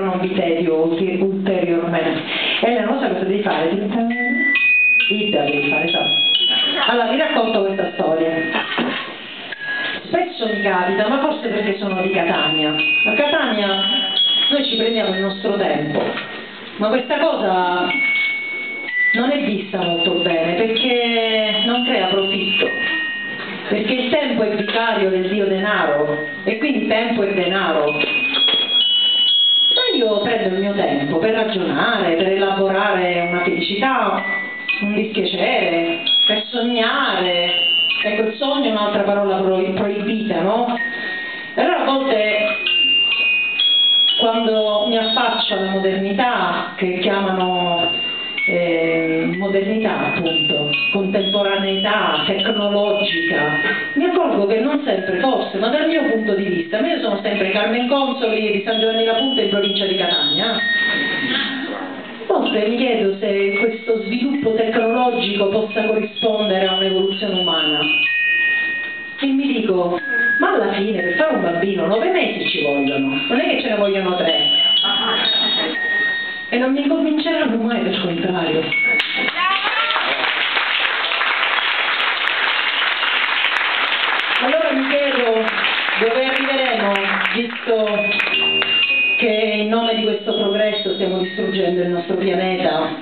non vi ulteriormente. Eleonora cosa devi fare? Ida devi fare, esatto. Allora, vi racconto questa storia. Spesso mi capita, ma forse perché sono di Catania. A Catania noi ci prendiamo il nostro tempo, ma questa cosa non è vista molto bene perché non crea profitto. Perché il tempo è vicario del dio denaro e quindi tempo è denaro io prendo il mio tempo per ragionare, per elaborare una felicità, un dispiacere, per sognare. Ecco, il sogno è un'altra parola proibita, no? E allora a volte quando mi affaccio alla modernità, che chiamano eh, modernità appunto, contemporaneità, tecnologica, mi accorgo che non sempre, forse, ma dal mio punto di vista, io sono sempre Carmen Consoli di San Giovanni La Punta in provincia di Catania, a volte mi chiedo se questo sviluppo tecnologico possa corrispondere a un'evoluzione umana. E mi dico, ma alla fine per fare un bambino nove mesi ci vogliono, non è che ce ne vogliono tre e non mi convinceranno mai del contrario. Allora mi chiedo dove arriveremo, visto che in nome di questo progresso stiamo distruggendo il nostro pianeta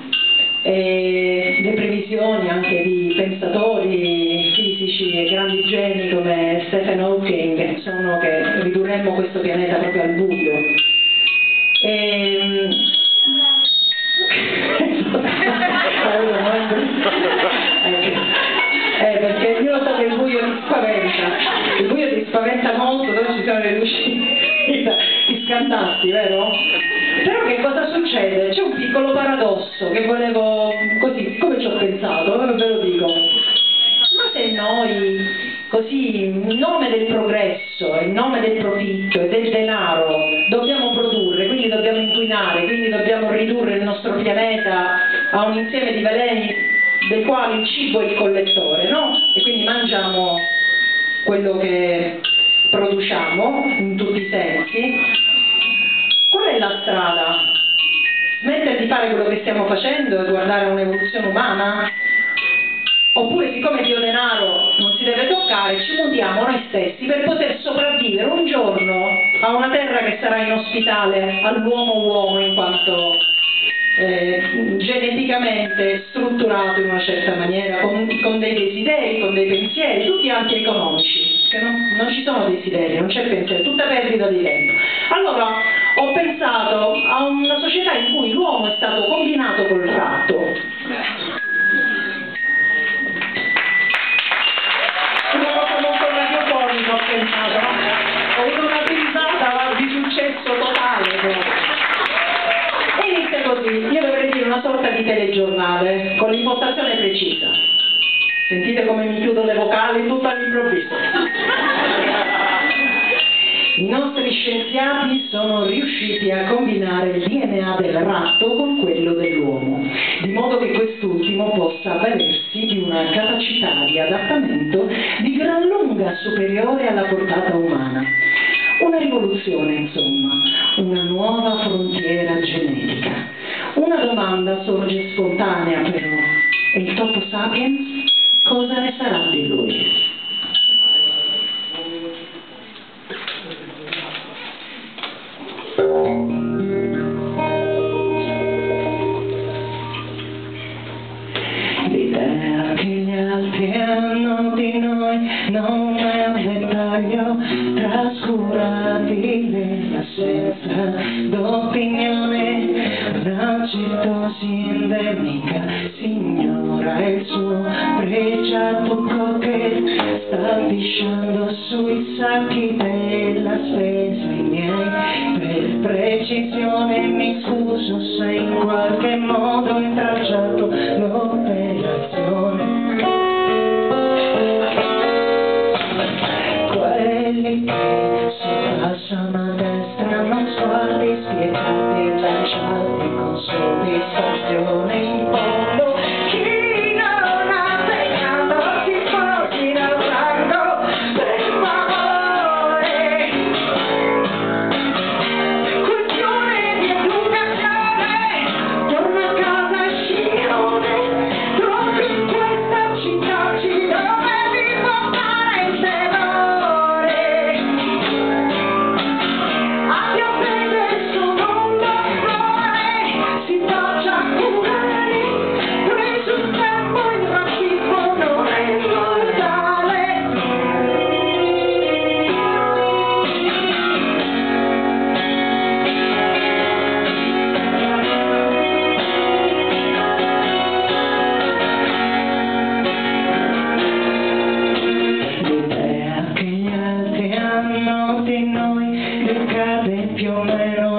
e le previsioni anche di pensatori fisici e grandi geni come Stephen Hawking sono che ridurremmo questo pianeta proprio al buio. E, le luci di scantarti, vero? Però che cosa succede? C'è un piccolo paradosso che volevo, così, come ci ho pensato, ve lo dico. Ma se noi, così, in nome del progresso, in nome del profitto e del denaro, dobbiamo produrre, quindi dobbiamo inquinare, quindi dobbiamo ridurre il nostro pianeta a un insieme di veleni del quale il cibo è il collettore, no? E quindi mangiamo quello che produciamo in tutti i sensi. Qual è la strada? Smettere di fare quello che stiamo facendo e guardare un'evoluzione umana? Oppure siccome Dio denaro non si deve toccare, ci mutiamo noi stessi per poter sopravvivere un giorno a una terra che sarà inospitale all'uomo uomo in quanto eh, geneticamente strutturato in una certa maniera, con, con, dei desideri, con dei pensieri, tutti antieconomici, che non, non ci sono desideri, non c'è pensiero, è tutta perdita di tempo. Allora ho pensato a una società in cui l'uomo è stato combinato col ratto. Una cosa molto radiofonica ho pensato, ho avuto una pensata di successo totale. Però così, io dovrei dire una sorta di telegiornale, con l'impostazione precisa. Sentite come mi chiudo le vocali tutto all'improvviso. I nostri scienziati sono riusciti a combinare il DNA del ratto con quello dell'uomo, di modo che quest'ultimo possa avvalersi di una capacità di adattamento di gran lunga superiore alla portata umana. Una rivoluzione, insomma, una nuova frontiera genetica. Una domanda sorge spontanea però, e il Topo Sapiens cosa ne sarà di lui? L'idea altri hanno di noi non è un dettaglio trascurabile, l'assenza d'opinione L'agitosi endemica signora il suo pregiato coquet sta pisciando sui sacchi della miei per precisione mi scuso se in qualche modo ho intralciato l'operazione. Quelli che passano a destra non sguardi spiegati e lanciati con soddisfazione pionero.